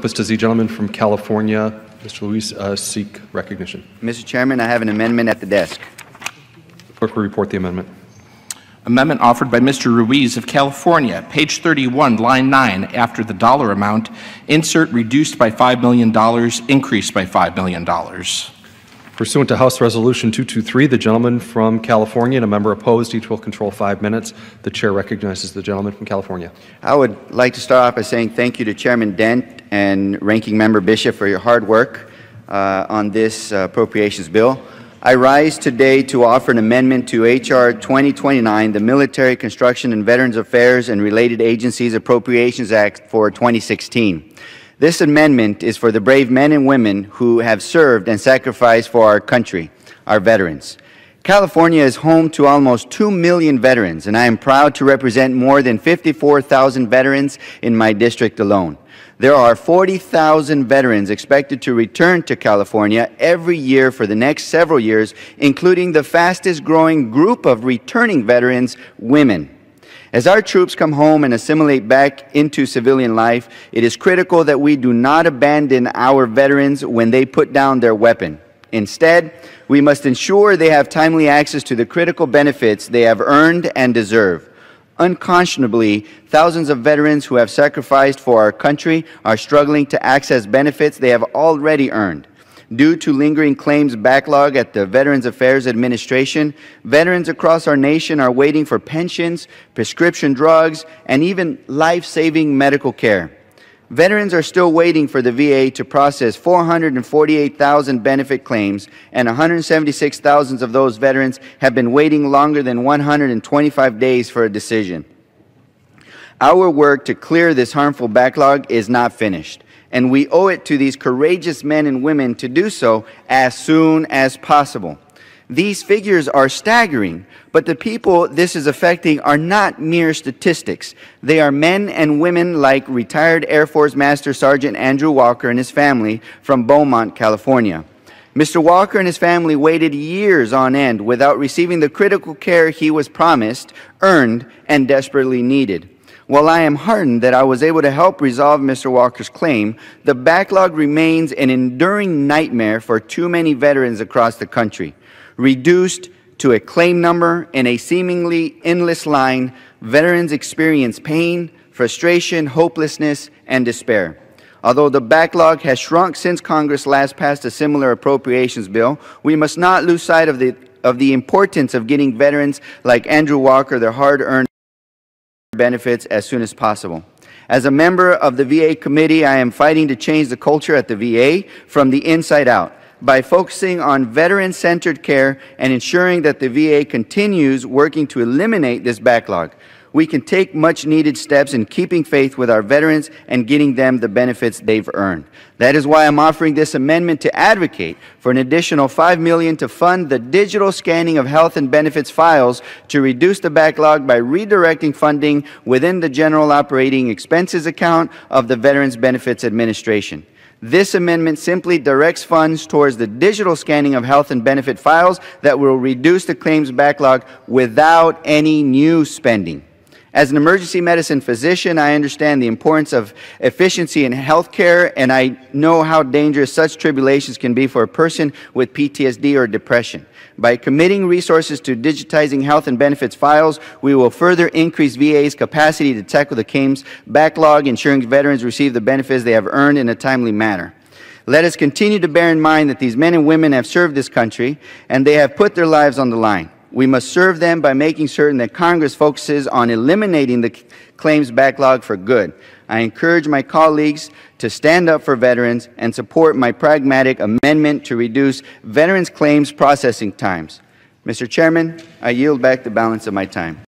Does the gentleman from California, Mr. Ruiz, uh, seek recognition? Mr. Chairman, I have an amendment at the desk. Clerk will report the amendment. Amendment offered by Mr. Ruiz of California, page 31, line 9, after the dollar amount, insert reduced by $5 million, increased by $5 million. Pursuant to House Resolution 223, the gentleman from California and a member opposed, each will control five minutes. The chair recognizes the gentleman from California. I would like to start off by saying thank you to Chairman Dent and Ranking Member Bishop for your hard work uh, on this uh, appropriations bill. I rise today to offer an amendment to H.R. 2029, the Military Construction and Veterans Affairs and Related Agencies Appropriations Act for 2016. This amendment is for the brave men and women who have served and sacrificed for our country, our veterans. California is home to almost 2 million veterans, and I am proud to represent more than 54,000 veterans in my district alone. There are 40,000 veterans expected to return to California every year for the next several years, including the fastest growing group of returning veterans, women. As our troops come home and assimilate back into civilian life, it is critical that we do not abandon our veterans when they put down their weapon. Instead, we must ensure they have timely access to the critical benefits they have earned and deserve. Unconscionably, thousands of veterans who have sacrificed for our country are struggling to access benefits they have already earned. Due to lingering claims backlog at the Veterans Affairs Administration, veterans across our nation are waiting for pensions, prescription drugs, and even life-saving medical care. Veterans are still waiting for the VA to process 448,000 benefit claims, and 176,000 of those veterans have been waiting longer than 125 days for a decision. Our work to clear this harmful backlog is not finished and we owe it to these courageous men and women to do so as soon as possible. These figures are staggering, but the people this is affecting are not mere statistics. They are men and women like retired Air Force Master Sergeant Andrew Walker and his family from Beaumont, California. Mr. Walker and his family waited years on end without receiving the critical care he was promised, earned, and desperately needed. While I am heartened that I was able to help resolve Mr. Walker's claim, the backlog remains an enduring nightmare for too many veterans across the country. Reduced to a claim number and a seemingly endless line, veterans experience pain, frustration, hopelessness, and despair. Although the backlog has shrunk since Congress last passed a similar appropriations bill, we must not lose sight of the, of the importance of getting veterans like Andrew Walker their hard-earned benefits as soon as possible. As a member of the VA committee, I am fighting to change the culture at the VA from the inside out by focusing on veteran-centered care and ensuring that the VA continues working to eliminate this backlog we can take much needed steps in keeping faith with our veterans and getting them the benefits they've earned. That is why I'm offering this amendment to advocate for an additional 5 million to fund the digital scanning of health and benefits files to reduce the backlog by redirecting funding within the general operating expenses account of the Veterans Benefits Administration. This amendment simply directs funds towards the digital scanning of health and benefit files that will reduce the claims backlog without any new spending. As an emergency medicine physician, I understand the importance of efficiency in healthcare, and I know how dangerous such tribulations can be for a person with PTSD or depression. By committing resources to digitizing health and benefits files, we will further increase VA's capacity to tackle the claims backlog, ensuring veterans receive the benefits they have earned in a timely manner. Let us continue to bear in mind that these men and women have served this country, and they have put their lives on the line. We must serve them by making certain that Congress focuses on eliminating the claims backlog for good. I encourage my colleagues to stand up for veterans and support my pragmatic amendment to reduce veterans' claims processing times. Mr. Chairman, I yield back the balance of my time.